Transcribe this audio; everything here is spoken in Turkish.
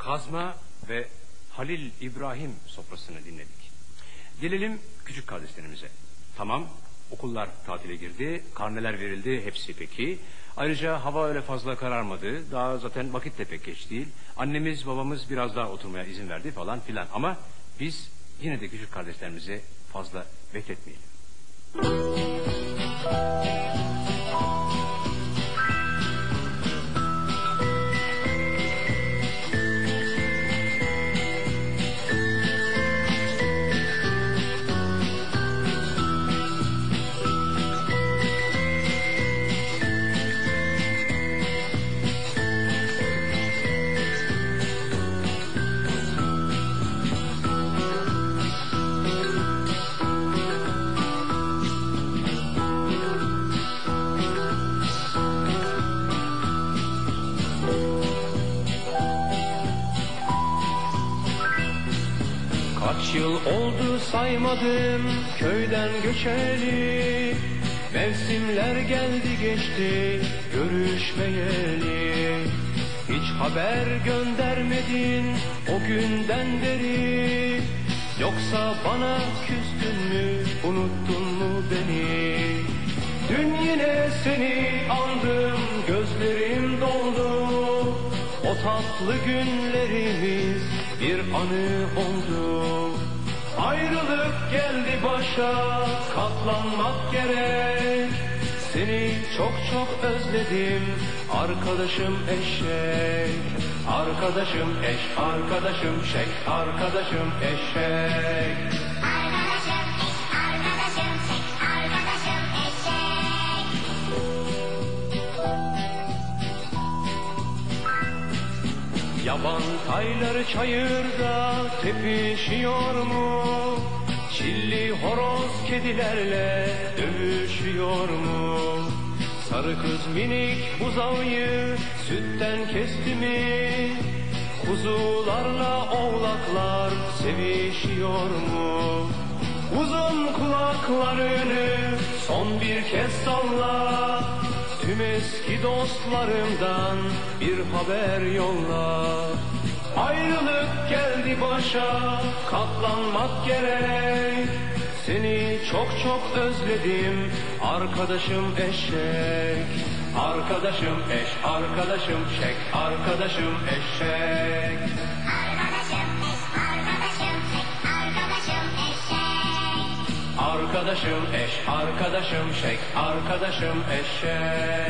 Kazma ve Halil İbrahim sofrasını dinledik. Gelelim küçük kardeşlerimize. Tamam okullar tatile girdi, karneler verildi hepsi peki. Ayrıca hava öyle fazla kararmadı. Daha zaten vakit de pek geç değil. Annemiz babamız biraz daha oturmaya izin verdi falan filan. Ama biz yine de küçük kardeşlerimizi fazla bekletmeyelim. Kaç yıl oldu saymadım köyden göçeli. Mevsimler geldi geçti görüşmeyeli. Hiç haber göndermedin o günden beri. Yoksa bana küstün mü unuttun mu beni? Dün yine seni andım gözlerim doldu. O tatlı günlerimiz bir anı oldu Ayrılık geldi başa katlanmak gerek. Seni çok çok özledim arkadaşım eşek. Arkadaşım eş, arkadaşım şek, arkadaşım eşek Yaban tayları çayırda tepişiyor mu? Çilli horoz kedilerle dövüşüyor mu? Sarı kız minik buzağıyı sütten kesti mi? Kuzularla oğlaklar sevişiyor mu? Uzun kulaklarını son bir kez salla Tüm eski dostlarımdan bir haber yolla Ayrılık geldi başa katlanmak gerek. Seni çok çok özledim arkadaşım eşek. Arkadaşım eş, arkadaşım şek, arkadaşım eşek Arkadaşım eş, arkadaşım şek, arkadaşım eşek